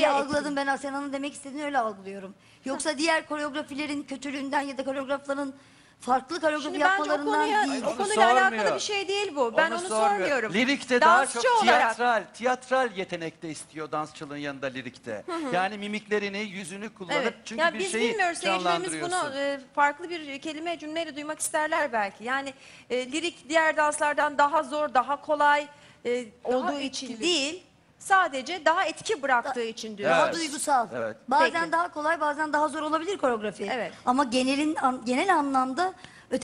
diye etkili. algıladım ben Asena'nın demek istediğini öyle algılıyorum. Yoksa diğer koreografilerin kötülüğünden ya da koreografların farklı koreografi Şimdi bence o yapmalarından konuya, değil. o Onu konuyla alakalı sormuyor. bir şey değil bu. Ben onu, sormuyor. sormuyorum. Lirikte daha Dansçı çok olarak. tiyatral, tiyatral yetenek de istiyor dansçılığın yanında lirikte. Yani mimiklerini, yüzünü kullanıp Evet. çünkü ya bir biz şeyi bilmiyoruz seyircilerimiz canlandırıyorsun. bunu e, farklı bir kelime cümleyle duymak isterler belki. Yani e, lirik diğer danslardan daha zor, daha kolay e, olduğu için etkili. değil. Sadece daha etki bıraktığı için diyor. Daha Evet. duygusal. Evet. Bazen Peki. daha kolay, bazen daha zor olabilir koreografi. Evet. Ama genelin an- genel anlamda